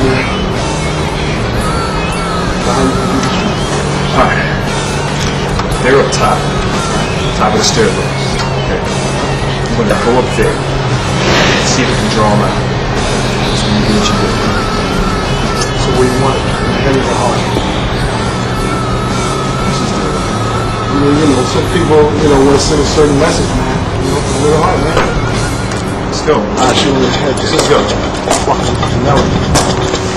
the. Alright. They're up top. Top of the stairwell. Okay. I'm gonna go up there. See if we can draw them out. So you what do you want? Heavy or hard? I mean, you know, some people, you know, want to send a certain message, man. You know, a little hard, man. Let's go. Ah, she on his head. Let's go. Fucking.